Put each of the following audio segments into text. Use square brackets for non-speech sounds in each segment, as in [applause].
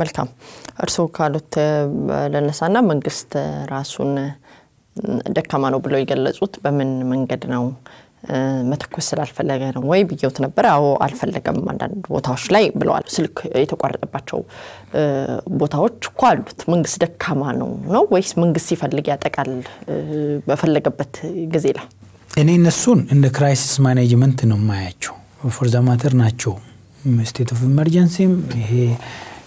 መልካም እርስዎ ካሉት ለነሳና መንግስት ራሱን ደካማ ነው ብለው የገለጹት በምን መንገድ ነው? መተኮስ ስላልፈለገ ነው ወይ ብየውት ነበር። አዎ አልፈለገም አንዳንድ ቦታዎች ላይ ብለዋል። ስልክ የተቋረጠባቸው ቦታዎች እኮ አሉት። መንግስት ደካማ ነው ነው ወይስ መንግስት ሲፈልግ ያጠቃል በፈለገበት ጊዜ ላይ? እኔ እነሱን እንደ crisis management ነው የማያቸው። for that matter ናቸው። state of emergency ም ይሄ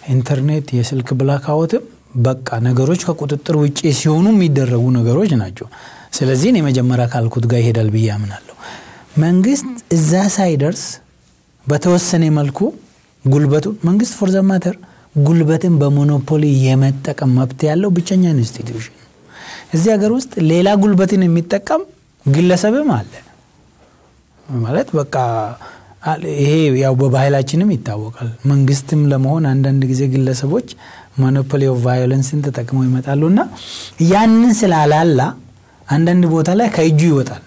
ኢንተርኔት የስልክ blackout ም በቃ ነገሮች ከቁጥጥር ውጭ ሲሆኑ የሚደረጉ ነገሮች ናቸው። ስለዚህ እኔ መጀመሪያ ካልኩት ጋር ይሄዳል ብዬ አምናለሁ። መንግስት እዛ ሳይደርስ በተወሰነ መልኩ ጉልበቱን መንግስት for that matter ጉልበትን በ monopoly የመጠቀም መብት ያለው ብቸኛ institution ነው። እዚህ ሀገር ውስጥ ሌላ ጉልበትን የሚጠቀም ግለሰብም አለ ማለት በቃ ይሄ ያው በባህላችንም ይታወቃል። መንግስትም ለመሆን አንዳንድ ጊዜ ግለሰቦች monopoly of violence ን ተጠቅመው ይመጣሉ እና ያንን ስላላላ አንዳንድ ቦታ ላይ ከእጁ ይወጣል።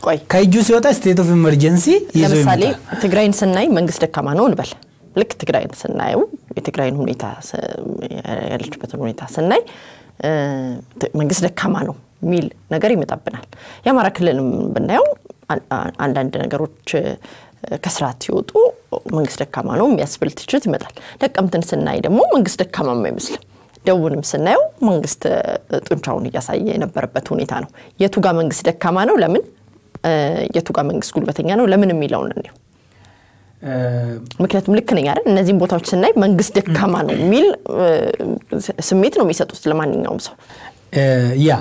ቆይ ከእጁ ሲወጣ state of emergency ይዞ ለምሳሌ ይመጣል። ትግራይን ስናይ መንግስት ደካማ ነው እንበል። ልክ ትግራይን ስናየው የትግራይን ሁኔታ ያለችበትን ሁኔታ ስናይ መንግስት ደካማ ነው የሚል ነገር ይመጣብናል። የአማራ ክልልም ብናየው አን- አን- አንዳንድ ነገሮች ከስርዓት ሲወጡ መንግስት ደካማ ነው የሚያስብል ትችት ይመጣል። ነቀምትን ስናይ ደግሞ መንግስት ደካማም አይመስልም። ደቡብንም ስናየው መንግስት ጡንቻውን እያሳየ የነበረበት ሁኔታ ነው። የቱ ጋ መንግስት ደካማ ነው ለምን እ፣ የቱ ጋ መንግስት ጉልበተኛ ነው ለምን የሚለውን እንዲሁ ምክንያቱም ልክ ነኝ አይደል? እነዚህም ቦታዎች ስናይ መንግስት ደካማ ነው የሚል ስሜት ነው የሚሰጡት ለማንኛውም ሰው። ያ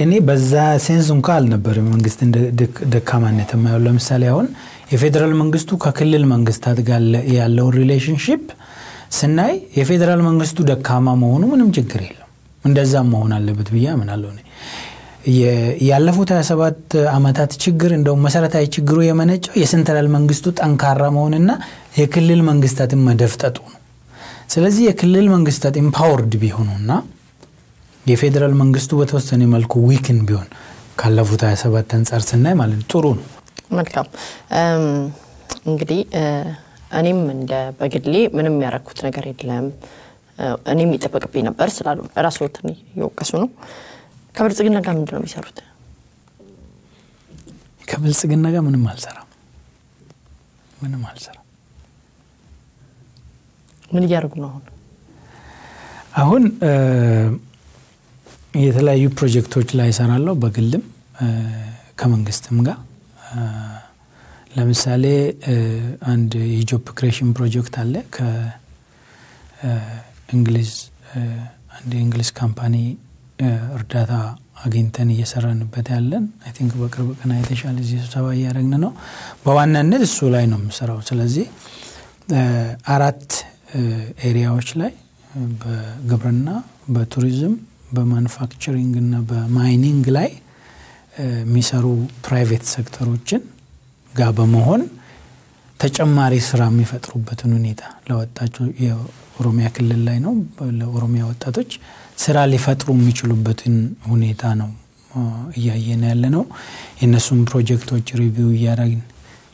እኔ በዛ sense እንኳ አልነበርም መንግስት እንደ ደክ- ደካማነት የማየው። ለምሳሌ አሁን የፌዴራል መንግስቱ ከክልል መንግስታት ጋር ያለውን relationship ስናይ የፌዴራል መንግስቱ ደካማ መሆኑ ምንም ችግር የለም። እንደዛም መሆን አለበት ብዬ አምናለሁ ያለፉት 27 ዓመታት ችግር እንደውም መሰረታዊ ችግሩ የመነጨው የ central መንግስቱ ጠንካራ መሆንና የክልል መንግስታትን መደፍጠጡ ነው። ስለዚህ የክልል መንግስታት empowered ቢሆኑና የፌዴራል መንግስቱ በተወሰነ መልኩ weaken ቢሆን ካለፉት 27 አንጻር ስናይ ማለት ነው ጥሩ ነው። መልካም እንግዲህ እኔም እንደ በግሌ ምንም ያረኩት ነገር የለም እኔም ይጠበቅብኝ ነበር ስላሉ ራስዎትን እየወቀሱ ነው። ከብልጽግና ጋር ምንድን ነው የሚሰሩት? ከብልጽግና ጋር ምንም አልሰራም፣ ምንም አልሰራም። ምን እያደረጉ ነው አሁን? አሁን የተለያዩ ፕሮጀክቶች ላይ እሰራለሁ በግልም ከመንግስትም ጋር ለምሳሌ አንድ የ job creation ፕሮጀክት አለ ከእንግሊዝ አንድ የእንግሊዝ company እርዳታ አግኝተን እየሰራንበት ያለን I think በቅርብ ቀን የተሻለ እዚህ ስብሰባ እያደረግን ነው። በዋናነት እሱ ላይ ነው የምሰራው። ስለዚህ አራት area ዎች ላይ በግብርና፣ በቱሪዝም፣ በ manufacturing እና በ mining ላይ የሚሰሩ private sector ኦችን ጋር በመሆን ተጨማሪ ስራ የሚፈጥሩበትን ሁኔታ ለወጣቶቹ የኦሮሚያ ክልል ላይ ነው ለኦሮሚያ ወጣቶች ስራ ሊፈጥሩ የሚችሉበትን ሁኔታ ነው እያየን ያለ ነው። የእነሱም ፕሮጀክቶች review እያደረግን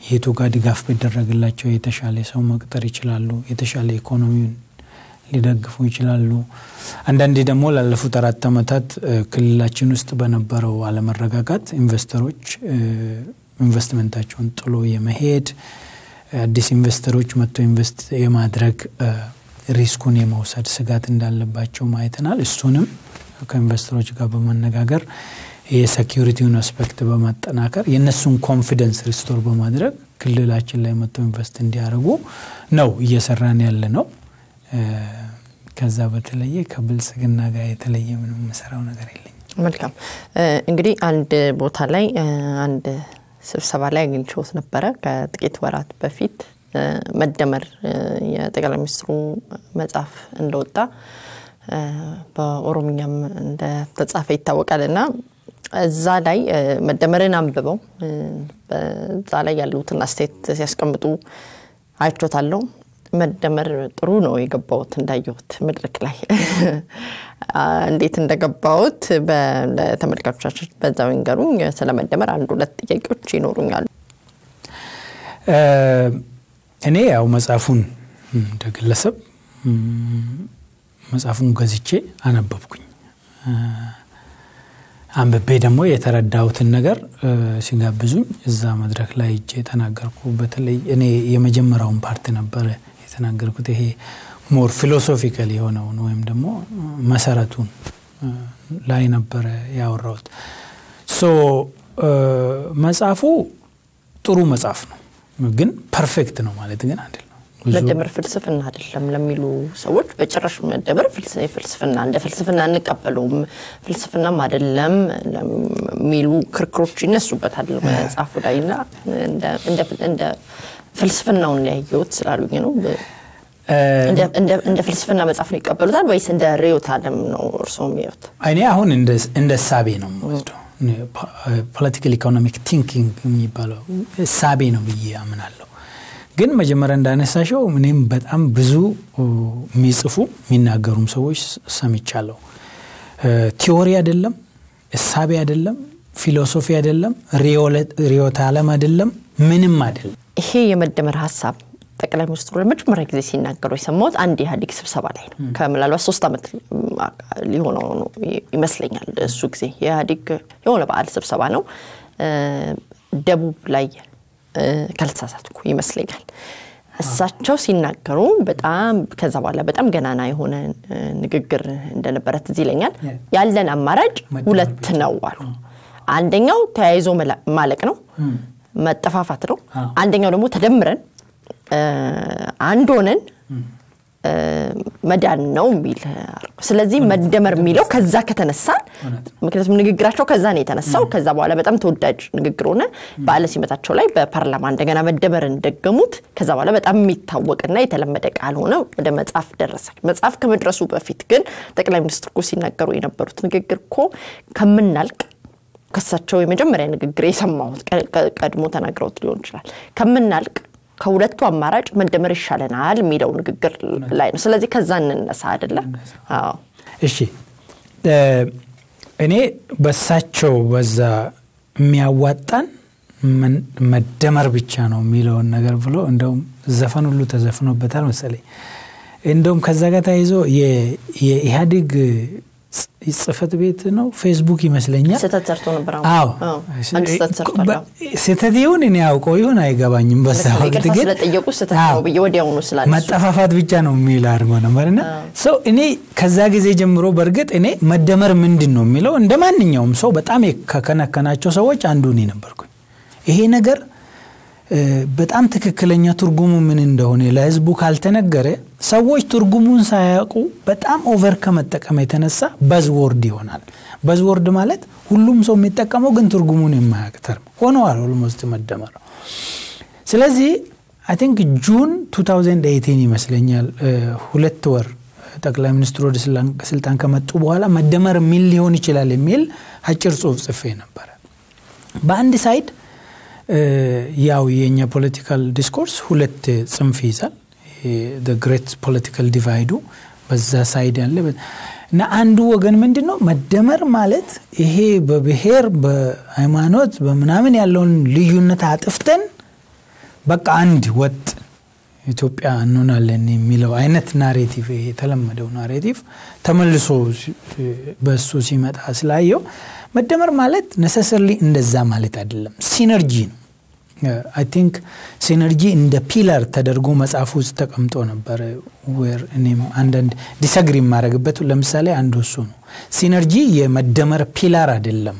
የቱ ጋር ድጋፍ ቢደረግላቸው የተሻለ ሰው መቅጠር ይችላሉ፣ የተሻለ ኢኮኖሚውን ሊደግፉ ይችላሉ። አንዳንዴ ደግሞ ላለፉት አራት ዓመታት ክልላችን ውስጥ በነበረው አለመረጋጋት investor ኦች ኢንቨስትመንታቸውን ጥሎ የመሄድ አዲስ investor ኦች መጥቶ invest የማድረግ risk ኡን የመውሰድ ስጋት እንዳለባቸው አይተናል። እሱንም ከ investor ኦች ጋር በመነጋገር የ security ውን aspect በማጠናከር የእነሱን confidence restore በማድረግ ክልላችን ላይ መጥቶ invest እንዲያደርጉ ነው እየሰራን ያለ ነው። ከዛ በተለየ ከብልጽግና ጋር የተለየ ምንም የምሰራው ነገር የለኝም። መልካም እንግዲህ አንድ ቦታ ላይ አንድ ስብሰባ ላይ አግኝቼዎት ነበረ ከጥቂት ወራት በፊት መደመር የጠቅላይ ሚኒስትሩ መጽሐፍ እንደወጣ በኦሮምኛም እንደተጻፈ ይታወቃል እና እዛ ላይ መደመርን አንብበው እ፣ በዛ ላይ ያሉትን አስተያየት ሲያስቀምጡ አይቾታለሁ። መደመር ጥሩ ነው የገባሁት እንዳየሁት መድረክ ላይ [laughs] እንዴት እንደገባዎት በ- ለተመልካቾቻችን በዛው ይንገሩኝ። ስለ መደመር አንድ ሁለት ጥያቄዎች ይኖሩኛል። እ፣ እኔ ያው መጽሐፉን እንደ ግለሰብ መጽሐፉን ገዝቼ አነበብኩኝ። አንብቤ ደግሞ የተረዳሁትን ነገር ሲጋብዙኝ እዛ መድረክ ላይ ሄጄ የተናገርኩ በተለይ እኔ የመጀመሪያውን part ነበረ የተናገርኩት ይሄ more philosophical የሆነውን ወይም ደግሞ መሰረቱን ላይ ነበረ ያወራሁት። so መጽሐፉ ጥሩ መጽሐፍ ነው፣ ግን perfect ነው ማለት ግን አይደለም። መደመር ፍልስፍና አይደለም ለሚሉ ሰዎች በጭራሽ መደመር ፍልስፍና እንደ ፍልስፍና እንቀበለውም ፍልስፍናም አይደለም ለሚሉ ክርክሮች ይነሱበታል መጽሐፉ ላይ እና ፍልስፍናውን ሊያየውት ስላሉኝ ነው። እንደ ፍልስፍና መጽሐፍ ነው ይቀበሉታል ወይስ እንደ ርዕዮተ ዓለም ነው እርስዎ የሚያዩት? እኔ አሁን እንደ እሳቤ ነው የምወስደው። political economic thinking የሚባለው እሳቤ ነው ብዬ አምናለሁ። ግን መጀመሪያ እንዳነሳሽው እኔም በጣም ብዙ የሚጽፉ የሚናገሩም ሰዎች ሰምቻለሁ። theory አይደለም፣ እሳቤ አይደለም፣ ፊሎሶፊ አይደለም፣ ርዕዮተ ዓለም አይደለም፣ ምንም አይደለም። ይሄ የመደመር ሀሳብ ጠቅላይ ሚኒስትሩ ለመጀመሪያ ጊዜ ሲናገሩ የሰማሁት አንድ ኢህአዴግ ስብሰባ ላይ ነው። ከምናልባት ሶስት ዓመት ሊሆነው ይመስለኛል። እሱ ጊዜ የኢህአዴግ የሆነ በዓል ስብሰባ ነው ደቡብ ላይ ካልተሳሳትኩ ይመስለኛል። እሳቸው ሲናገሩ በጣም ከዛ በኋላ በጣም ገናና የሆነ ንግግር እንደነበረ ትዝ ይለኛል። ያለን አማራጭ ሁለት ነው አሉ። አንደኛው ተያይዞ ማለቅ ነው፣ መጠፋፋት ነው። አንደኛው ደግሞ ተደምረን አንድ ሆነን መዳን ነው የሚል ስለዚህ መደመር የሚለው ከዛ ከተነሳ ምክንያቱም ንግግራቸው ከዛ ነው የተነሳው። ከዛ በኋላ በጣም ተወዳጅ ንግግር ሆነ። በዓለ ሲመታቸው ላይ በፓርላማ እንደገና መደመርን ደገሙት። ከዛ በኋላ በጣም የሚታወቅና የተለመደ ቃል ሆነ ወደ መጽሐፍ ደረሰ። መጽሐፍ ከመድረሱ በፊት ግን ጠቅላይ ሚኒስትር እኮ ሲናገሩ የነበሩት ንግግር እኮ ከምናልቅ ከሳቸው የመጀመሪያ ንግግር የሰማሁት ቀድሞ ተናግረውት ሊሆን ይችላል ከምናልቅ ከሁለቱ አማራጭ መደመር ይሻለናል የሚለው ንግግር ላይ ነው። ስለዚህ ከዛ እንነሳ አይደለ? እሺ፣ እኔ በሳቸው በዛ የሚያዋጣን መደመር ብቻ ነው የሚለውን ነገር ብሎ እንደውም ዘፈን ሁሉ ተዘፍኖበታል መሰለኝ። እንደውም ከዛ ጋር ተያይዞ የኢህአዴግ ጽህፈት ቤት ነው። ፌስቡክ ይመስለኛል። ስህተት ሰርቶ ነበር። ስህተት ይሁን እኔ ያውቀው ይሁን አይገባኝም። በዛ ወቅት ግን መጠፋፋት ብቻ ነው የሚል አድርጎ ነበርና ሰው እኔ ከዛ ጊዜ ጀምሮ በእርግጥ እኔ መደመር ምንድን ነው የሚለው እንደ ማንኛውም ሰው በጣም ከከነከናቸው ሰዎች አንዱ እኔ ነበርኩኝ። ይሄ ነገር በጣም ትክክለኛ ትርጉሙ ምን እንደሆነ ለህዝቡ ካልተነገረ ሰዎች ትርጉሙን ሳያውቁ በጣም over ከመጠቀም የተነሳ buzzword ይሆናል። buzzword ማለት ሁሉም ሰው የሚጠቀመው ግን ትርጉሙን የማያውቅ term ሆነዋል። almost መደመር ስለዚህ I think June 2018 ይመስለኛል ሁለት ወር ጠቅላይ ሚኒስትሩ ወደ ስልጣን ከመጡ በኋላ መደመር ምን ሊሆን ይችላል የሚል አጭር ጽሁፍ ጽፌ ነበረ። በአንድ side ያው የኛ political discourse ሁለት ጽንፍ ይዛል። great political divide ኡ በዛ side ያለ እና አንዱ ወገን ምንድን ነው መደመር ማለት ይሄ በብሔር በሃይማኖት በምናምን ያለውን ልዩነት አጥፍተን በቃ አንድ ወጥ ኢትዮጵያ እንሆናለን የሚለው አይነት narrative ይሄ የተለመደው narrative ተመልሶ በሱ ሲመጣ ስላየው መደመር ማለት necessarily እንደዛ ማለት አይደለም። synergy ነው። I think synergy እንደ pillar ተደርጎ መጽሐፍ ውስጥ ተቀምጦ ነበር። where እኔም አንዳንድ disagree የማደርግበት ለምሳሌ አንዱ እሱ ነው። synergy የመደመር pillar አይደለም፣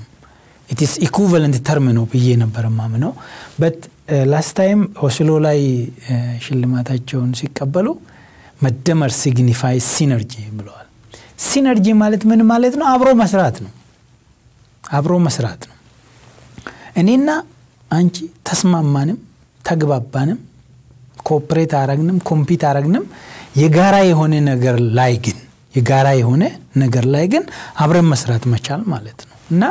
it's equivalent term ነው ብዬ ነበር ማምነው። but last time ኦስሎ ላይ ሽልማታቸውን ሲቀበሉ መደመር signify synergy ብለዋል። synergy ማለት ምን ማለት ነው? አብሮ መስራት ነው። አብሮ መስራት ነው። እኔና አንቺ ተስማማንም ተግባባንም cooperate አረግንም compete አረግንም የጋራ የሆነ ነገር ላይ ግን የጋራ የሆነ ነገር ላይ ግን አብረን መስራት መቻል ማለት ነው። እና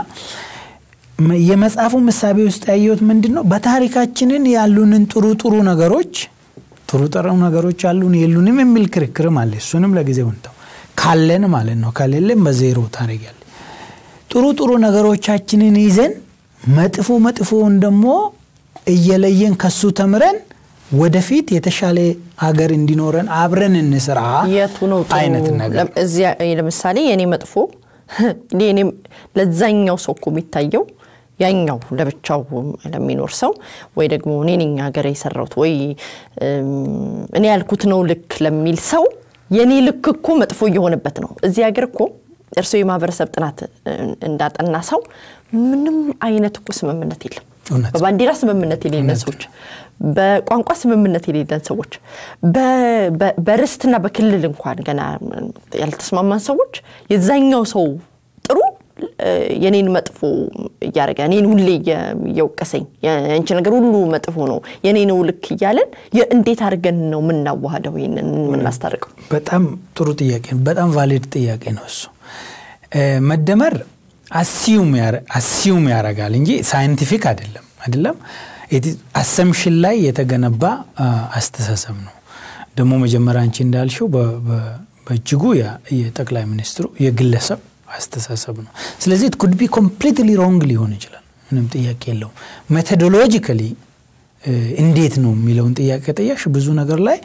የመጽሐፉ እሳቤ ውስጥ ያየሁት ምንድን ነው በታሪካችንን ያሉንን ጥሩ ጥሩ ነገሮች ጥሩ ጥሩ ነገሮች አሉን የሉንም የሚል ክርክርም አለ። እሱንም ለጊዜው እንተው። ካለን ማለት ነው። ከሌለን በዜሮ ታደርጊያለሽ ጥሩ ጥሩ ነገሮቻችንን ይዘን መጥፎ መጥፎውን ደግሞ እየለየን ከሱ ተምረን ወደፊት የተሻለ ሀገር እንዲኖረን አብረን እንስራ የቱ ነው ጥሩ? አይነት ነገር እዚያ ለምሳሌ የኔ መጥፎ [laughs] ለዛኛው ሰው እኮ የሚታየው ያኛው ለብቻው ለሚኖር ሰው ወይ ደግሞ እኔ ነኝ ሀገር የሰራሁት ወይ እኔ ያልኩት ነው ልክ ለሚል ሰው የኔ ልክ እኮ መጥፎ እየሆነበት ነው። እዚህ ሀገር እኮ እርስዎ የማህበረሰብ ጥናት እንዳጠና ሰው ምንም አይነት እኮ ስምምነት የለም። በባንዲራ ስምምነት የሌለን ሰዎች፣ በቋንቋ ስምምነት የሌለን ሰዎች፣ በርስትና በክልል እንኳን ገና ያልተስማማን ሰዎች የዛኛው ሰው ጥሩ የኔን መጥፎ እያደረገ እኔን ሁሌ እየ- እየወቀሰኝ የአንቺ ነገር ሁሉ መጥፎ ነው የኔ ነው ልክ እያለን እንዴት አድርገን ነው የምናዋህደው ይህንን የምናስታርቀው? በጣም ጥሩ ጥያቄ ነው። በጣም valid ጥያቄ ነው እሱ። መደመር assume ያደርጋል እንጂ scientific አይደለም አይደለም። assumption ላይ የተገነባ አስተሳሰብ ነው። ደግሞ መጀመሪያ አንቺ እንዳልሽው በእጅጉ የጠቅላይ ሚኒስትሩ የግለሰብ አስተሳሰብ ነው። ስለዚህ could be completely wrong ሊሆን ይችላል። ምንም ጥያቄ የለውም። methodologically እንዴት ነው የሚለውን ጥያቄ ጠያሽ ብዙ ነገር ላይ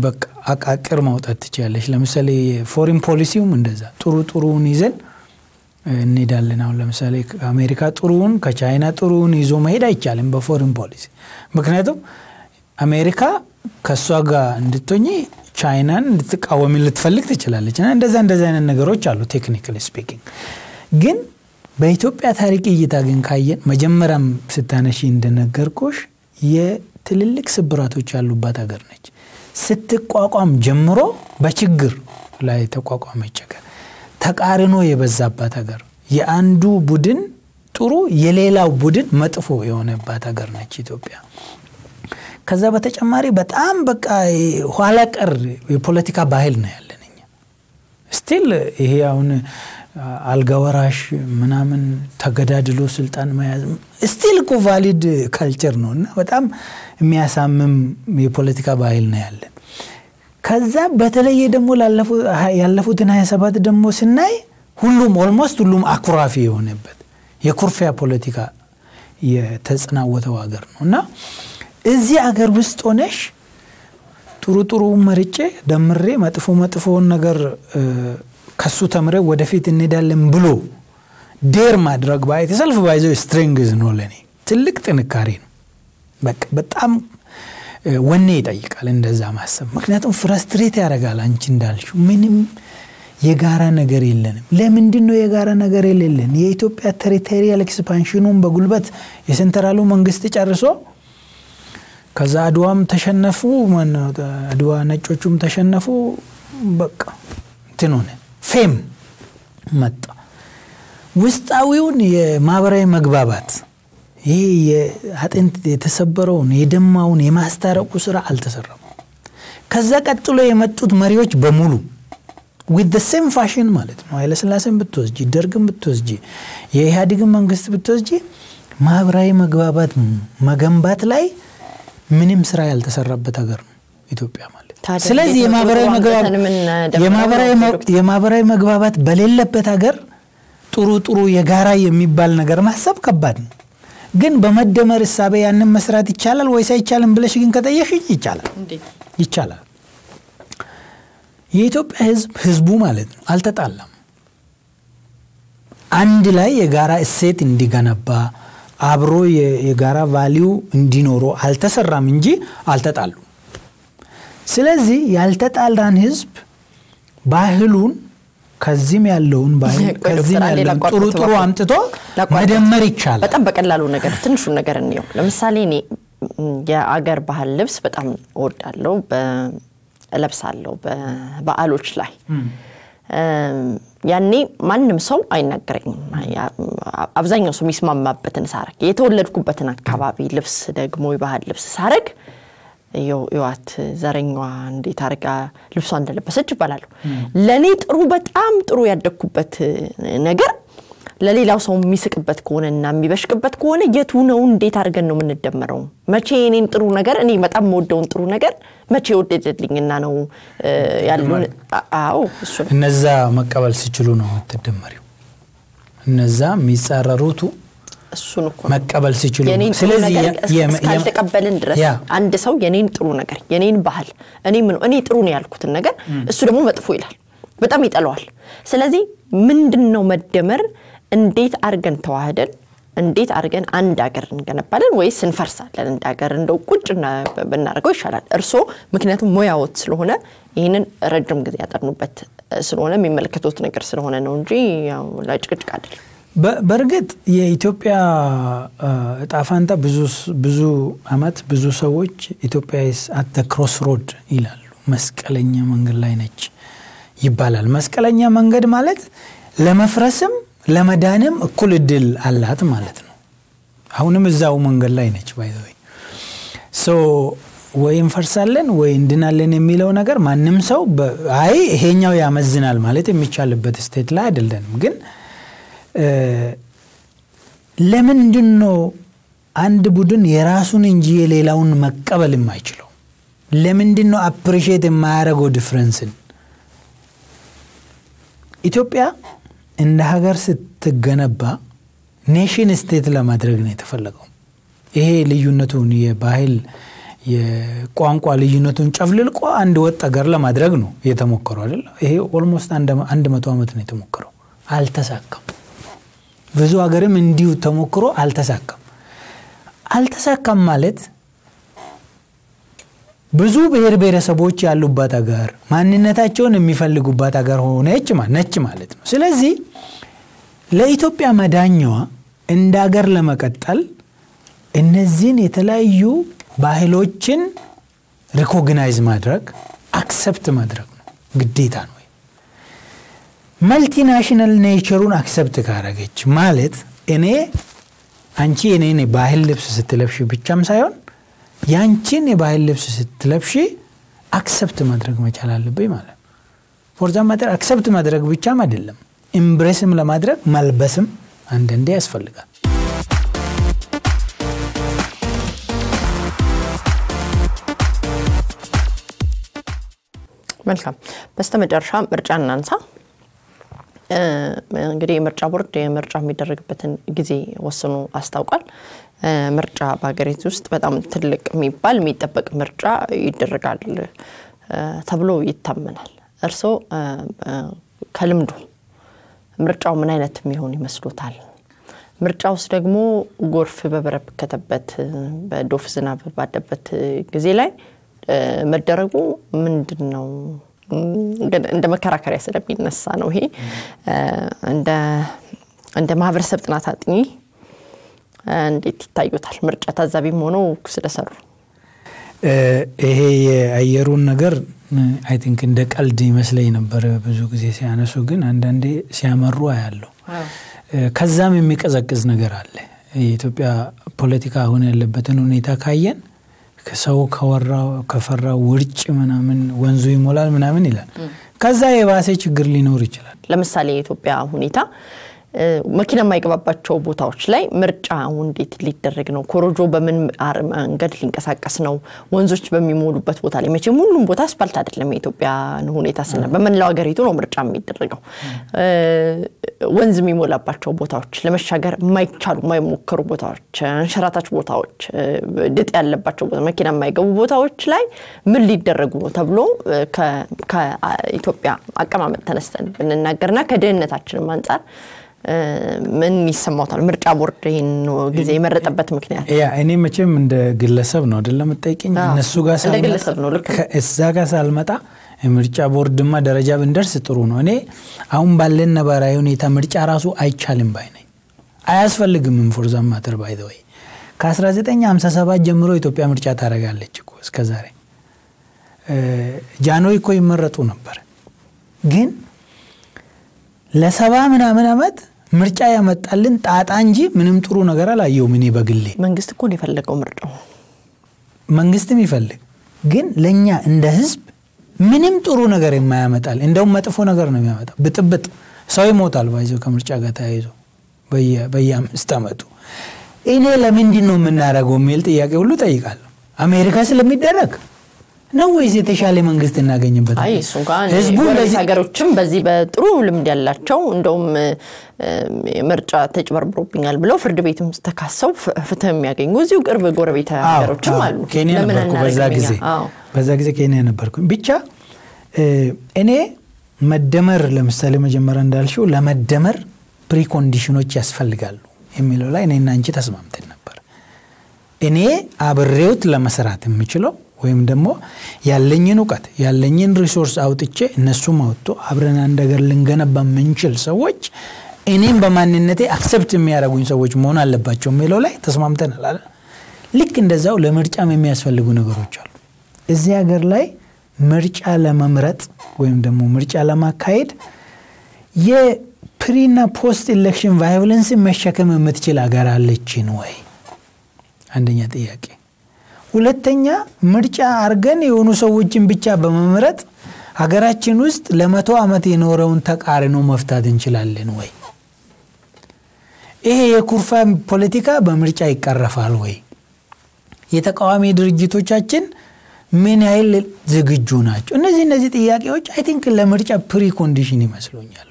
በቃ አቃቅር ማውጣት ትችላለች። ለምሳሌ foreign policy ውም እንደዛ ጥሩ ጥሩውን ይዘን እንሄዳለን። አሁን ለምሳሌ ከአሜሪካ ጥሩውን ከቻይና ጥሩውን ይዞ መሄድ አይቻልም በ foreign policy። ምክንያቱም አሜሪካ ከእሷ ጋር እንድትሆኝ ቻይናን እንድትቃወሚ ልትፈልግ ትችላለች። እና እንደዛ እንደዛ አይነት ነገሮች አሉ technically speaking። ግን በኢትዮጵያ ታሪክ እይታ ግን ካየን መጀመሪያም ስታነሺ እንደነገርኩሽ የትልልቅ ስብራቶች ያሉባት ሀገር ነች። ስትቋቋም ጀምሮ በችግር ላይ ተቋቋመች ሀገር፣ ተቃርኖ የበዛባት ሀገር፣ የአንዱ ቡድን ጥሩ የሌላው ቡድን መጥፎ የሆነባት ሀገር ነች ኢትዮጵያ። ከዛ በተጨማሪ በጣም በቃ ኋላ ቀር የፖለቲካ ባህል ነው ያለን እኛ። still ይሄ አሁን አልጋ ወራሽ ምናምን ተገዳድሎ ስልጣን መያዝ still እኮ valid culture ነው እና በጣም የሚያሳምም የፖለቲካ ባህል ነው ያለን። ከዛ በተለየ ደግሞ ያለፉትን 27 ደግሞ ስናይ ሁሉም almost ሁሉም አኩራፊ የሆነበት የኩርፊያ ፖለቲካ የተጸናወተው ሀገር ነው እና እዚህ አገር ውስጥ ሆነሽ ጥሩ ጥሩ መርጬ ደምሬ መጥፎ መጥፎውን ነገር ከሱ ተምሬ ወደፊት እንሄዳለን ብሎ dare ማድረግ by itself by the way strength ነው ለእኔ ትልቅ ጥንካሬ ነው። በቃ በጣም ወኔ ይጠይቃል እንደዛ ማሰብ። ምክንያቱም frustrate ያደርጋል። አንቺ እንዳልሽው ምንም የጋራ ነገር የለንም። ለምንድን ነው የጋራ ነገር የሌለን? የኢትዮጵያ territorial expansion ኑን በጉልበት የ central ኡ መንግስት ጨርሶ ከዛ አድዋም ተሸነፉ፣ አድዋ ነጮቹም ተሸነፉ። በቃ እንትን ሆነ፣ fame መጣ። ውስጣዊውን የማህበራዊ መግባባት ይሄ የአጥንት የተሰበረውን የደማውን የማስታረቁ ስራ አልተሰራም። ከዛ ቀጥሎ የመጡት መሪዎች በሙሉ ዊት ሴም ፋሽን ማለት ነው። ኃይለስላሴን ብትወስጂ፣ ደርግን ብትወስጂ፣ የኢህአዴግን መንግስት ብትወስጂ ማህበራዊ መግባባት መገንባት ላይ ምንም ስራ ያልተሰራበት ሀገር ነው ኢትዮጵያ ማለት። ስለዚህ የማህበራዊ መግባባት በሌለበት ሀገር ጥሩ ጥሩ የጋራ የሚባል ነገር ማሰብ ከባድ ነው። ግን በመደመር እሳቤ ያንን መስራት ይቻላል ወይስ አይቻልም ብለሽ ግን ከጠየቅሽ ይቻላል? ይቻላል። የኢትዮጵያ ህዝብ ህዝቡ ማለት ነው አልተጣላም። አንድ ላይ የጋራ እሴት እንዲገነባ አብሮ የጋራ ቫሊዩ እንዲኖረው አልተሰራም እንጂ አልተጣሉም። ስለዚህ ያልተጣላን ህዝብ ባህሉን ከዚህም ያለውን [laughs] ከዚህም ያለውን ጥሩ ጥሩ አምጥቶ መደመር ይቻላል። በጣም በቀላሉ ነገር ትንሹን ነገር እንየው። ለምሳሌ እኔ የአገር ባህል ልብስ በጣም እወዳለሁ፣ እለብሳለሁ በበዓሎች ላይ ያኔ ማንም ሰው አይናገረኝም። አብዛኛው ሰው የሚስማማበትን ሳረግ የተወለድኩበትን አካባቢ ልብስ ደግሞ የባህል ልብስ ሳረግ የዋት ዘረኛዋ እንዴት አድርጋ ልብሷ እንደለበሰች ይባላሉ። ለእኔ ጥሩ በጣም ጥሩ ያደግኩበት ነገር ለሌላው ሰው የሚስቅበት ከሆነ እና የሚበሽቅበት ከሆነ የቱ ነው? እንዴት አድርገን ነው የምንደመረው? መቼ እኔን ጥሩ ነገር እኔ በጣም የምወደውን ጥሩ ነገር መቼ ወደደልኝና ነው? አ- አዎ እሱ እነዛ መቀበል ሲችሉ ነው የምትደመሪው። እነዛ የሚጻረሩቱ እሱን እኮ መቀበል ሲችሉ ስለዚህ እስካልተቀበልን ድረስ አንድ ሰው የኔን ጥሩ ነገር የኔን ባህል እኔ ምን እኔ ጥሩ ነው ያልኩትን ነገር እሱ ደግሞ መጥፎ ይላል፣ በጣም ይጠለዋል። ስለዚህ ምንድን ነው መደመር? እንዴት አድርገን ተዋህደን እንዴት አድርገን አንድ ሀገር እንገነባለን ወይስ እንፈርሳለን? እንደ ሀገር እንደው ቁጭ ብናደርገው ይሻላል። እርስዎ ምክንያቱም ሙያዎት ስለሆነ ይህንን ረጅም ጊዜ ያጠኑበት ስለሆነ የሚመለከቱት ነገር ስለሆነ ነው እንጂ ያው ለጭቅጭቅ አይደለም። በእርግጥ የኢትዮጵያ አ፣ እጣ ፋንታ ብዙ አመት ብዙ ሰዎች ኢትዮጵያ at cross road ይላሉ። መስቀለኛ መንገድ ላይ ነች ይባላል። መስቀለኛ መንገድ ማለት ለመፍረስም ለመዳንም እኩል እድል አላት ማለት ነው። አሁንም እዛው መንገድ ላይ ነች by the way ወይ እንፈርሳለን ወይ እንድናለን የሚለው ነገር ማንም ሰው አይ ይሄኛው ያመዝናል ማለት የሚቻልበት state ላይ አይደለንም ግን ለምንድን ነው አንድ ቡድን የራሱን እንጂ የሌላውን መቀበል የማይችለው? ለምንድን ነው appreciate የማያደርገው difference ን? ኢትዮጵያ እንደ ሀገር ስትገነባ nation state ለማድረግ ነው የተፈለገው። ይሄ ልዩነቱን የባህል የቋንቋ ልዩነቱን ጨፍልቆ አንድ ወጥ ሀገር ለማድረግ ነው የተሞከረው አይደለ? ይሄ almost አንድ መቶ ዓመት ነው የተሞከረው፣ አልተሳካም። ብዙ ሀገርም እንዲሁ ተሞክሮ አልተሳካም። አልተሳካም ማለት ብዙ ብሔር ብሔረሰቦች ያሉባት ሀገር ማንነታቸውን የሚፈልጉባት ሀገር ሆነች ነች ማለት ነው። ስለዚህ ለኢትዮጵያ መዳኛዋ እንደ ሀገር ለመቀጠል እነዚህን የተለያዩ ባህሎችን recognize ማድረግ accept ማድረግ ነው፣ ግዴታ ነው። multinational nature ኡን accept ካረገች ማለት እኔ አንቺ የኔን የባህል ልብስ ስትለብሺ ብቻም ሳይሆን ያንቺን የባህል ልብስ ስትለብሺ accept ማድረግ መቻል አለብኝ ማለት ነው። for that matter accept ማድረግ ብቻም አይደለም፣ ኢምብሬስም ለማድረግ መልበስም አንዳንዴ ያስፈልጋል። መልካም። በስተመጨረሻ ምርጫ እናንሳ። እንግዲህ የምርጫ ቦርድ የምርጫ የሚደረግበትን ጊዜ ወስኖ አስታውቋል። ምርጫ በሀገሪቱ ውስጥ በጣም ትልቅ የሚባል የሚጠበቅ ምርጫ ይደረጋል ተብሎ ይታመናል። እርስዎ ከልምዱ ምርጫው ምን አይነት የሚሆን ይመስሎታል? ምርጫ ውስጥ ደግሞ ጎርፍ በበረከተበት በዶፍ ዝናብ ባለበት ጊዜ ላይ መደረጉ ምንድን ነው ግን እንደ መከራከሪያ ስለሚነሳ ነው። ይሄ እንደ እንደ ማህበረሰብ ጥናት አጥኚ እንዴት ይታዩታል? ምርጫ ታዛቢም ሆነው ስለሰሩ ይሄ የአየሩን ነገር I think እንደ ቀልድ ይመስለኝ ነበር ብዙ ጊዜ ሲያነሱ፣ ግን አንዳንዴ ሲያመሩ አያለሁ። እ፣ ከዛም የሚቀዘቅዝ ነገር አለ። የኢትዮጵያ ፖለቲካ አሁን ያለበትን ሁኔታ ካየን ሰው ከወራው ከፈራው ውርጭ ምናምን ወንዙ ይሞላል ምናምን ይላል። ከዛ የባሰ ችግር ሊኖር ይችላል። ለምሳሌ የኢትዮጵያ ሁኔታ መኪና የማይገባባቸው ቦታዎች ላይ ምርጫ እንዴት ሊደረግ ነው? ኮሮጆ በምን መንገድ ሊንቀሳቀስ ነው? ወንዞች በሚሞሉበት ቦታ ላይ መቼም ሁሉም ቦታ አስፓልት አይደለም። የኢትዮጵያን ሁኔታ ስና በመላው ሀገሪቱ ነው ምርጫ የሚደረገው። ወንዝ የሚሞላባቸው ቦታዎች፣ ለመሻገር የማይቻሉ የማይሞከሩ ቦታዎች፣ አንሸራታች ቦታዎች፣ ድጥ ያለባቸው ቦታ፣ መኪና የማይገቡ ቦታዎች ላይ ምን ሊደረጉ ነው ተብሎ ከኢትዮጵያ አቀማመጥ ተነስተን ብንናገርና ከድህነታችንም አንጻር ምን ይሰማታል? ምርጫ ቦርድ ይህን ጊዜ የመረጠበት ምክንያት ያ እኔ መቼም እንደ ግለሰብ ነው አይደለም የምጠይቅኝ አዎ፣ እነሱ ጋር ከእዛ ጋር ሳልመጣ የምርጫ ቦርድማ ደረጃ ብንደርስ ጥሩ ነው። እኔ አሁን ባለን ነባራዊ ሁኔታ ምርጫ ራሱ አይቻልም ባይ ነኝ። አያስፈልግም for that matter by the way ከ1957 ጀምሮ ኢትዮጵያ ምርጫ ታደርጋለች እኮ እስከ ዛሬ ጃንሆይ እኮ ይመረጡ ነበር ግን ለሰባ ምናምን ዓመት ምርጫ ያመጣልን ጣጣ እንጂ ምንም ጥሩ ነገር አላየውም። እኔ በግሌ መንግስት እኮ የፈለገው ምርጫው መንግስትም ይፈልግ ግን ለእኛ እንደ ህዝብ ምንም ጥሩ ነገር የማያመጣል እንደውም መጥፎ ነገር ነው የሚያመጣ። ብጥብጥ፣ ሰው ይሞታል ባይዘው ከምርጫ ጋር ተያይዞ በየ- በየአምስት ዓመቱ እኔ ለምንድን ነው የምናደርገው የሚል ጥያቄ ሁሉ ጠይቃለሁ። አሜሪካ ስለሚደረግ ነው ወይስ የተሻለ መንግስት እናገኝበታል? አይ እሱ ህዝቡ ሀገሮችም በዚህ በጥሩ ልምድ ያላቸው እንደውም ምርጫ ተጭበርብሮብኛል ብለው ፍርድ ቤትም ተካሰው ፍትህ የሚያገኙ እዚሁ ቅርብ ጎረቤት ሀገሮችም አሉ። ኬንያ ነበርኩ በዛ ጊዜ በዛ ጊዜ ኬንያ ነበርኩኝ። ብቻ እኔ መደመር ለምሳሌ መጀመሪያ እንዳልሽው ለመደመር precondition ኦች ያስፈልጋሉ የሚለው ላይ እኔና አንቺ ተስማምተን ነበር። እኔ አብሬውት ለመስራት የምችለው ወይም ደግሞ ያለኝን እውቀት ያለኝን resource አውጥቼ እነሱም አውጥቶ አብረን አንድ ልንገነባ የምንችል ሰዎች እኔም በማንነቴ accept የሚያደርጉኝ ሰዎች መሆን አለባቸው የሚለው ላይ ተስማምተናል አለ። ልክ እንደዛው ለምርጫም የሚያስፈልጉ ነገሮች አሉ። እዚህ ሀገር ላይ ምርጫ ለመምረጥ ወይም ደግሞ ምርጫ ለማካሄድ የ pre ና post election violence ን መሸከም የምትችል ሀገር አለችን ወይ? አንደኛ ጥያቄ። ሁለተኛ ምርጫ አርገን የሆኑ ሰዎችን ብቻ በመምረጥ ሀገራችን ውስጥ ለመቶ ዓመት የኖረውን ተቃርኖ መፍታት እንችላለን ወይ? ይሄ የኩርፋ ፖለቲካ በምርጫ ይቀረፋል ወይ? የተቃዋሚ ድርጅቶቻችን ምን ያህል ዝግጁ ናቸው? እነዚህ እነዚህ ጥያቄዎች I think ለምርጫ precondition ይመስሉኛሉ።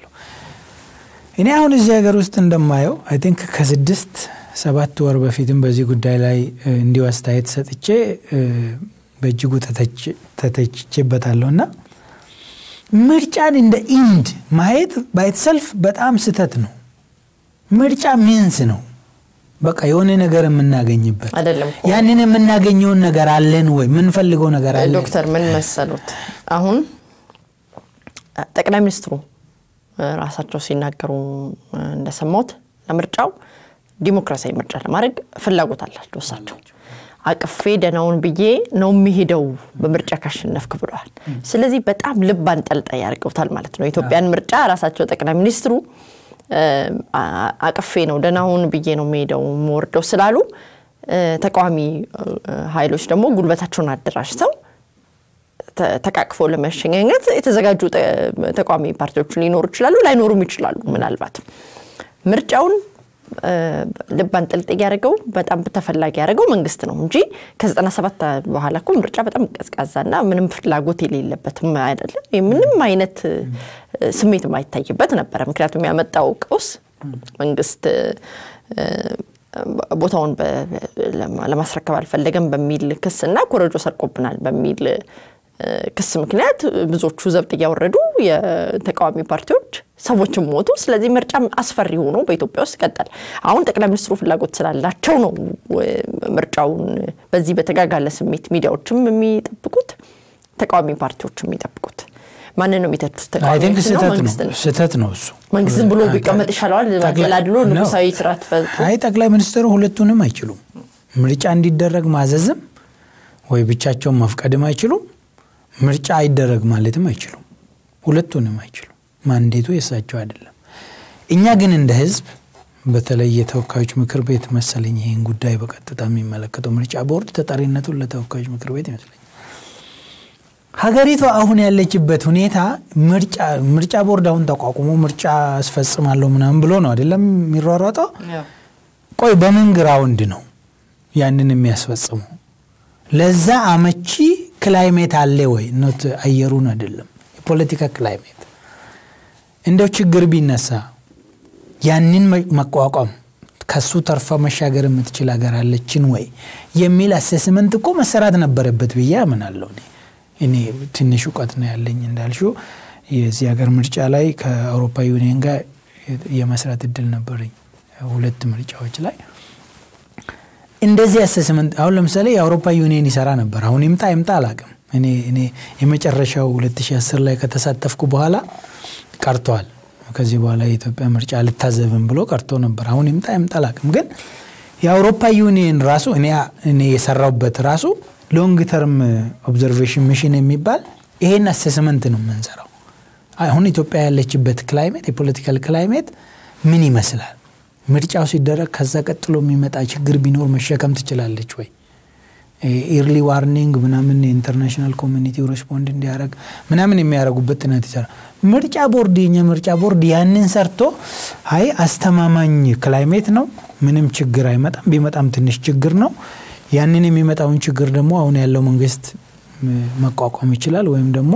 እኔ አሁን እዚህ ሀገር ውስጥ እንደማየው I think ከስድስት ሰባት ወር በፊትም በዚህ ጉዳይ ላይ እንዲሁ አስተያየት ሰጥቼ በእጅጉ ተተች- ተተችቼበታለሁ እና ምርጫን እንደ end ማየት by itself በጣም ስህተት ነው። ምርጫ means ነው። በቃ የሆነ ነገር የምናገኝበት ያንን የምናገኘውን ነገር አለን ወይ? የምንፈልገው ነገር አለን? ዶክተር ምን መሰሉት አሁን ጠቅላይ ሚኒስትሩ ራሳቸው ሲናገሩ እንደሰማሁት ለምርጫው ዲሞክራሲያዊ ምርጫ ለማድረግ ፍላጎት አላቸው እሳቸው። አቅፌ ደህናውን ብዬ ነው የሚሄደው በምርጫ ካሸነፍክ ብለዋል። ስለዚህ በጣም ልብ አንጠልጣይ ያደርገውታል ማለት ነው። የኢትዮጵያን ምርጫ ራሳቸው ጠቅላይ ሚኒስትሩ አቅፌ ነው ደህናውን ብዬ ነው የሚሄደው የምወርደው ስላሉ ተቃዋሚ እ፣ ኃይሎች ደግሞ ጉልበታቸውን አደራጅተው ተቃቅፈው ለመሸኛኘት የተዘጋጁ ተቃዋሚ ፓርቲዎች ሊኖሩ ይችላሉ፣ ላይኖሩም ይችላሉ። ምናልባት ምርጫውን ልብ አንጠልጣይ ያደረገው በጣም ተፈላጊ ያደረገው መንግስት ነው እንጂ ከ97 በኋላ እኮ ምርጫ በጣም ቀዝቃዛና ምንም ፍላጎት የሌለበትም አይደለም። ምንም አይነት ስሜት የማይታይበት ነበረ። ምክንያቱም ያመጣው ቀውስ መንግስት ቦታውን ለማስረከብ አልፈለገም በሚል ክስ እና ኮረጆ ሰርቆብናል በሚል ክስ ምክንያት ብዙዎቹ ዘብጥ እያወረዱ የተቃዋሚ ፓርቲዎች ሰዎችም ሞቱ። ስለዚህ ምርጫም አስፈሪ ሆኖ በኢትዮጵያ ውስጥ ቀጠል። አሁን ጠቅላይ ሚኒስትሩ ፍላጎት ስላላቸው ነው ምርጫውን በዚህ በተጋጋለ ስሜት ሚዲያዎችም የሚጠብቁት ተቃዋሚ ፓርቲዎች የሚጠብቁት። ማንን ነው የሚተቹት? ነው ስህተት እሱ መንግስት ዝም ብሎ ቢቀመጥ ይሻለዋል። ነው። ንጉሳዊ ስርዓት አይ ጠቅላይ ሚኒስትሩ ሁለቱንም አይችሉም። ምርጫ እንዲደረግ ማዘዝም ወይ ብቻቸውን መፍቀድም አይችሉም። ምርጫ አይደረግ ማለትም አይችሉም። ሁለቱንም አይችሉም። ማንዴቱ የእሳቸው አይደለም። እኛ ግን እንደ ህዝብ በተለይ የተወካዮች ምክር ቤት መሰለኝ ይህን ጉዳይ በቀጥታ የሚመለከተው ምርጫ ቦርድ ተጠሪነቱን ለተወካዮች ምክር ቤት ይመስለኛል። ሀገሪቷ አሁን ያለችበት ሁኔታ ምርጫ ምርጫ ቦርድ አሁን ተቋቁሞ ምርጫ አስፈጽማለሁ ምናምን ብሎ ነው አይደለም የሚሯሯጠው። ቆይ በምን ground ነው ያንን የሚያስፈጽሙ? ለዛ አመቺ climate አለ ወይ? not አየሩን አይደለም የፖለቲካ climate። እንደው ችግር ቢነሳ ያንን መቋቋም ከሱ ተርፋ መሻገር የምትችል ሀገር አለችን ወይ የሚል assessment እኮ መሰራት ነበረበት ብዬ አምናለሁ። እኔ ትንሽ እውቀት ነው ያለኝ እንዳልሽው የዚህ ሀገር ምርጫ ላይ ከአውሮፓ ዩኒየን ጋር የመስራት እድል ነበረኝ ሁለት ምርጫዎች ላይ እንደዚህ assessment አሁን ለምሳሌ የአውሮፓ ዩኒየን ይሰራ ነበር። አሁን ይምጣ ይምጣ አላቅም። እኔ እኔ የመጨረሻው 2010 ላይ ከተሳተፍኩ በኋላ ቀርተዋል። ከዚህ በኋላ የኢትዮጵያ ምርጫ አልታዘብም ብሎ ቀርቶ ነበር። አሁን ይምጣ ይምጣ አላቅም። ግን የአውሮፓ ዩኒየን ራሱ እኔ እኔ የሰራውበት ራሱ long term observation mission የሚባል ይሄን assessment ነው የምንሰራው። አሁን ኢትዮጵያ ያለችበት climate የ political climate ምን ይመስላል? ምርጫው ሲደረግ ከዛ ቀጥሎ የሚመጣ ችግር ቢኖር መሸከም ትችላለች ወይ? early warning ምናምን የ international community ው respond እንዲያደረግ ምናምን የሚያደርጉበት ጥናት ይሰራል። ምርጫ ቦርድ የኛ ምርጫ ቦርድ ያንን ሰርቶ አይ አስተማማኝ climate ነው፣ ምንም ችግር አይመጣም፣ ቢመጣም ትንሽ ችግር ነው። ያንን የሚመጣውን ችግር ደግሞ አሁን ያለው መንግስት መቋቋም ይችላል ወይም ደግሞ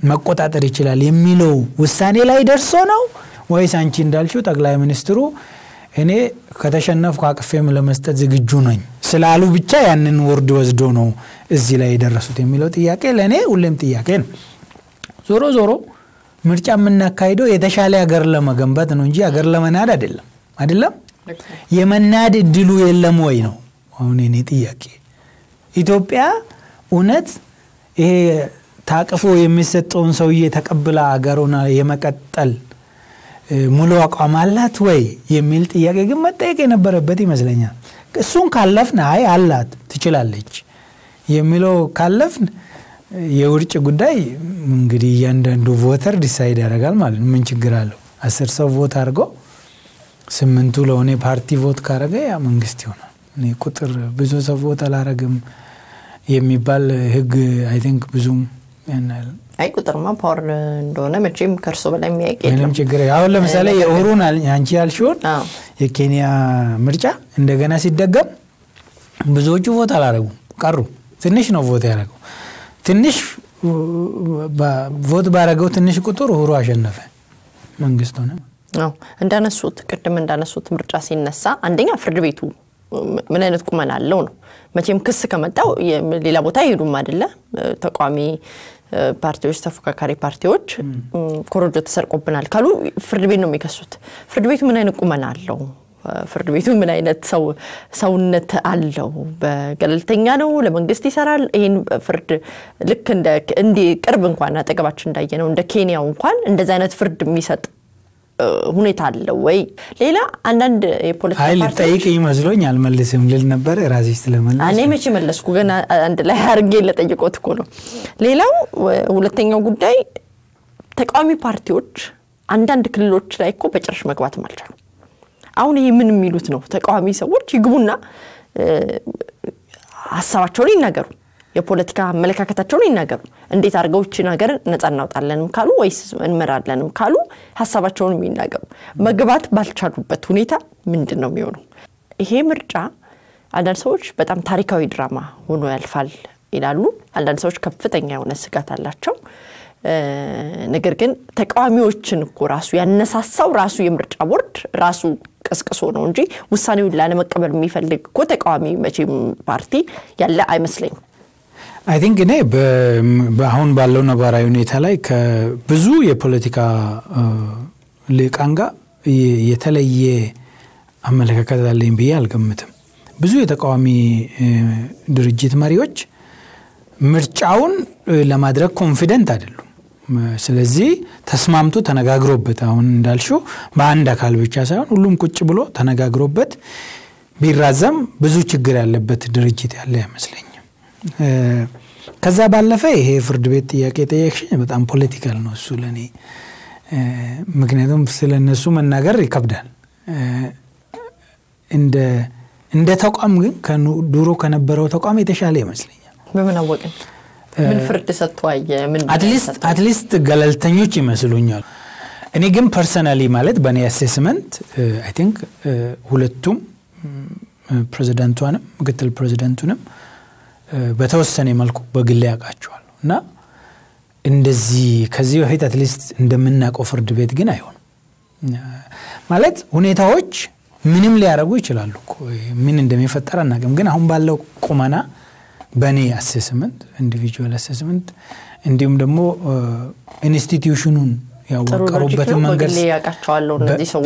መቆጣጠር ይችላል የሚለው ውሳኔ ላይ ደርሶ ነው ወይስ አንቺ እንዳልሽው ጠቅላይ ሚኒስትሩ እኔ ከተሸነፍኩ አቅፌም ለመስጠት ዝግጁ ነኝ ስላሉ ብቻ ያንን word ወስዶ ነው እዚህ ላይ የደረሱት የሚለው ጥያቄ ለእኔ ሁሌም ጥያቄ ነው። ዞሮ ዞሮ ምርጫ የምናካሂደው የተሻለ ሀገር ለመገንባት ነው እንጂ ሀገር ለመናድ አይደለም። አይደለም የመናድ እድሉ የለም ወይ ነው አሁን እኔ ጥያቄ። ኢትዮጵያ እውነት ይሄ ታቅፎ የሚሰጠውን ሰውዬ ተቀብላ ሀገሩን የመቀጠል ሙሉ አቋም አላት ወይ የሚል ጥያቄ ግን መጠየቅ የነበረበት ይመስለኛል። እሱን ካለፍን አይ አላት ትችላለች የሚለው ካለፍን የውርጭ ጉዳይ እንግዲህ እያንዳንዱ ቮተር ዲሳይድ ያደርጋል ማለት ምን ችግር አለው? አስር ሰው ቮት አድርጎ ስምንቱ ለሆነ ፓርቲ ቮት ካረገ ያ መንግስት ይሆናል። እኔ ቁጥር ብዙ ሰው ቮት አላረግም የሚባል ህግ አይ ቲንክ ብዙም ያናል አይ ቁጥርማ ፓወር እንደሆነ መቼም ከእርሶ በላይ የሚያውቅ ምንም ችግር አሁን ለምሳሌ የኡሁሩን አንቺ ያልሽውን አዎ። የኬንያ ምርጫ እንደገና ሲደገም ብዙዎቹ ቮት አላረጉም ቀሩ። ትንሽ ነው ቮት ያደረገው። ትንሽ ቮት ባረገው ትንሽ ቁጥር ኡሁሩ አሸነፈ፣ መንግስት ሆነ። አዎ እንዳነሱት ቅድም እንዳነሱት ምርጫ ሲነሳ አንደኛ ፍርድ ቤቱ ምን አይነት ቁመና አለው ነው። መቼም ክስ ከመጣው ሌላ ቦታ አይሄዱም አይደለ? ተቃዋሚ ፓርቲዎች፣ ተፎካካሪ ፓርቲዎች ኮረጆ ተሰርቆብናል ካሉ ፍርድ ቤት ነው የሚከሱት። ፍርድ ቤቱ ምን አይነት ቁመና አለው? ፍርድ ቤቱ ምን አይነት ሰው ሰውነት አለው? በገለልተኛ ነው? ለመንግስት ይሰራል? ይህን ፍርድ ልክ እንደ ቅርብ እንኳን አጠገባችን እንዳየ ነው እንደ ኬንያው እንኳን እንደዚህ አይነት ፍርድ የሚሰጥ ሁኔታ አለው ወይ? ሌላ አንዳንድ የፖለቲካ ልጠይቅ ይመስሎኝ አልመልስም ልል ነበር ራሴ ስለመለስ እኔ መቼ መለስኩ? ግን አንድ ላይ አርጌ ለጠይቆት እኮ ነው። ሌላው ሁለተኛው ጉዳይ ተቃዋሚ ፓርቲዎች አንዳንድ ክልሎች ላይ እኮ በጭራሽ መግባትም አልቻሉ። አሁን ይህ ምን የሚሉት ነው? ተቃዋሚ ሰዎች ይግቡና ሀሳባቸውን ይናገሩ፣ የፖለቲካ አመለካከታቸውን ይናገሩ። እንዴት አድርገው ይችን ሀገር ነጻ እናውጣለንም ካሉ ወይስ እንመራለንም ካሉ ሀሳባቸውን የሚናገሩ መግባት ባልቻሉበት ሁኔታ ምንድን ነው የሚሆነው? ይሄ ምርጫ አንዳንድ ሰዎች በጣም ታሪካዊ ድራማ ሆኖ ያልፋል ይላሉ። አንዳንድ ሰዎች ከፍተኛ የሆነ ስጋት አላቸው። ነገር ግን ተቃዋሚዎችን እኮ ራሱ ያነሳሳው ራሱ የምርጫ ቦርድ ራሱ ቀስቅሶ ነው እንጂ ውሳኔውን ላለመቀበል የሚፈልግ እኮ ተቃዋሚ መቼም ፓርቲ ያለ አይመስለኝም። I think እኔ አሁን ባለው ነባራዊ ሁኔታ ላይ ከብዙ የፖለቲካ እ፣ ልሂቃን ጋር የተለየ አመለካከት አለኝ ብዬ አልገምትም። ብዙ የተቃዋሚ ድርጅት መሪዎች ምርጫውን ለማድረግ confident አይደሉም። ስለዚህ ተስማምቶ ተነጋግሮበት አሁን እንዳልሽው በአንድ አካል ብቻ ሳይሆን ሁሉም ቁጭ ብሎ ተነጋግሮበት ቢራዘም ብዙ ችግር ያለበት ድርጅት ያለ አይመስለኝም። ከዛ ባለፈ ይሄ ፍርድ ቤት ጥያቄ ጠየቅሽኝ በጣም political ነው እሱ ለእኔ ምክንያቱም ስለ እነሱ መናገር ይከብዳል። እንደ እንደ ተቋም ግን ከኑ- ድሮ ከነበረው ተቋም የተሻለ ይመስለኛል። በምን አወቅን? ምን ፍርድ at least ገለልተኞች ይመስሉኛል። እኔ ግን personally ማለት በእኔ assessment I think ሁለቱም ፕሬዚዳንቷንም ምክትል ፕሬዚዳንቱንም በተወሰነ መልኩ በግሌ ያውቃቸዋል እና እንደዚህ ከዚህ በፊት at least እንደምናውቀው ፍርድ ቤት ግን አይሆንም። ማለት ሁኔታዎች ምንም ሊያደርጉ ይችላሉ እኮ። ምን እንደሚፈጠር አናውቅም። ግን አሁን ባለው ቁመና በእኔ assessment individual assessment እንዲሁም ደግሞ institution ኡን ያዋቀሩበትን መንገድ ያውቃቸዋለሁ እነዚህ በ-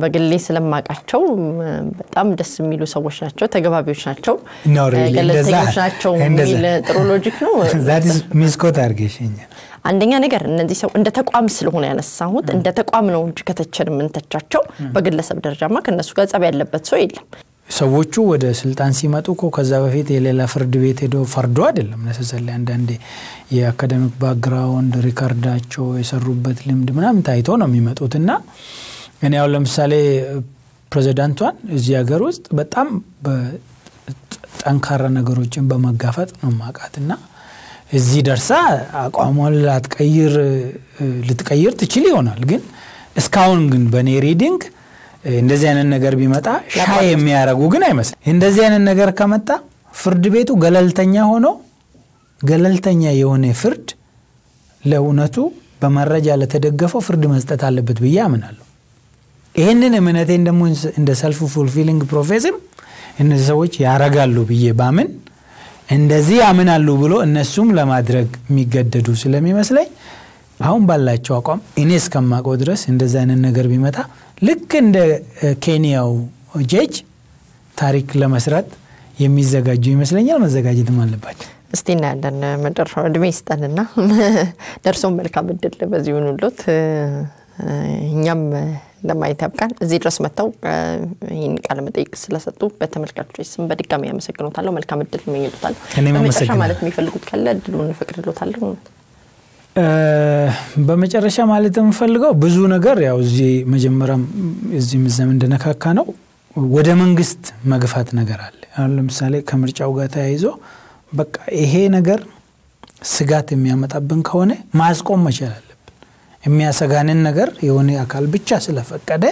በግሌ ስለማውቃቸው እ፣ በጣም ደስ የሚሉ ሰዎች ናቸው። ተገባቢዎች ናቸው። ገለልተኞች ናቸው [laughs] የሚል ጥሩ ሎጂክ ነው። [laughs] ሚስኮት አድርገሽኛል። አንደኛ ነገር እነዚህ ሰው እንደ ተቋም ስለሆነ ያነሳሁት እንደ ተቋም ነው እንጂ ከተቸን የምንተቻቸው በግለሰብ ደረጃማ ከእነሱ ጋር ጸብ ያለበት ሰው የለም። ሰዎቹ ወደ ስልጣን ሲመጡ እኮ ከዛ በፊት የሌላ ፍርድ ቤት ሄዶ ፈርዶ አይደለም ነሰሰላ አንዳንዴ የአካደሚክ ባክግራውንድ ሪካርዳቸው የሰሩበት ልምድ ምናምን ታይቶ ነው የሚመጡት እና እኔ አሁን ለምሳሌ ፕሬዚዳንቷን እዚህ ሀገር ውስጥ በጣም ጠንካራ ነገሮችን በመጋፈጥ ነው ማቃት እና እዚህ ደርሳ አቋሟን ላትቀይር ልትቀይር ትችል ይሆናል ግን እስካሁን ግን በእኔ reading እንደዚህ አይነት ነገር ቢመጣ shy የሚያደርጉ ግን አይመስልም። እንደዚህ አይነት ነገር ከመጣ ፍርድ ቤቱ ገለልተኛ ሆኖ ገለልተኛ የሆነ ፍርድ ለእውነቱ በመረጃ ለተደገፈው ፍርድ መስጠት አለበት ብዬ አምናለሁ። ይህንን እምነቴን ደግሞ እንደ self fulfilling prophecy ም እነዚህ ሰዎች ያረጋሉ ብዬ ባምን እንደዚህ ያምናሉ ብሎ እነሱም ለማድረግ የሚገደዱ ስለሚመስለኝ አሁን ባላቸው አቋም እኔ እስከማውቀው ድረስ እንደዚ አይነት ነገር ቢመጣ ልክ እንደ ኬንያው ጀጅ ታሪክ ለመስራት የሚዘጋጁ ይመስለኛል። መዘጋጀትም አለባቸው። እስቲ እናያለን። መጨረሻው እድሜ ይስጠንና [laughs] ደርሶም መልካም እድል በዚህ ሁኑሎት። እኛም ያብቃን። እዚህ ድረስ መጥተው ይህን ቃለ መጠይቅ ስለሰጡ በተመልካቾች ስም በድጋሚ ያመሰግኖታለሁ። መልካም እድል እመኝሎታለሁ። በመጨረሻ ማለት የሚፈልጉት ካለ እድሉን እፈቅድሎታለሁ። በመጨረሻ ማለት የምፈልገው ብዙ ነገር ያው እዚህ መጀመሪያም እዚህም እዚያም እንደነካካ ነው ወደ መንግስት መግፋት ነገር አለ። አሁን ለምሳሌ ከምርጫው ጋር ተያይዞ በቃ ይሄ ነገር ስጋት የሚያመጣብን ከሆነ ማስቆም አለብን። የሚያሰጋንን ነገር የሆነ አካል ብቻ ስለፈቀደ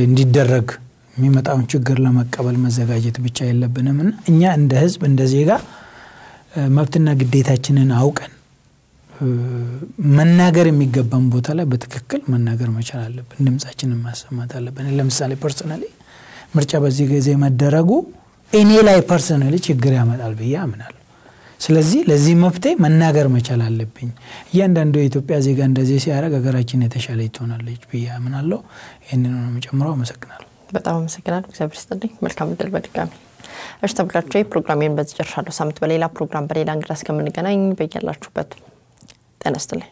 እንዲደረግ የሚመጣውን ችግር ለመቀበል መዘጋጀት ብቻ የለብንም እና እኛ እንደ ህዝብ እንደ ዜጋ መብትና ግዴታችንን አውቀን መናገር የሚገባን ቦታ ላይ በትክክል መናገር መቻል አለብን። ድምጻችንን ማሰማት አለብን። ለምሳሌ personally ምርጫ በዚህ ጊዜ መደረጉ እኔ ላይ personally ችግር ያመጣል ብዬ አምናለሁ። ስለዚህ ለዚህ መብቴ መናገር መቻል አለብኝ። እያንዳንዱ የኢትዮጵያ ዜጋ እንደዚህ ሲያደርግ ሀገራችን የተሻለ ትሆናለች ብዬ አምናለሁ። ይህንን ነው የምጨምረው። አመሰግናለሁ። በጣም አመሰግናለሁ። እግዚአብሔር ይስጥልኝ። መልካም እድል በድጋሚ እሺ ተመልካቾች፣ ፕሮግራሜን በዚህ ጨርሻለሁ። ሳምንት በሌላ ፕሮግራም በሌላ እንግዳ እስከምንገናኝ በያላችሁበት ጤና ይስጥልኝ።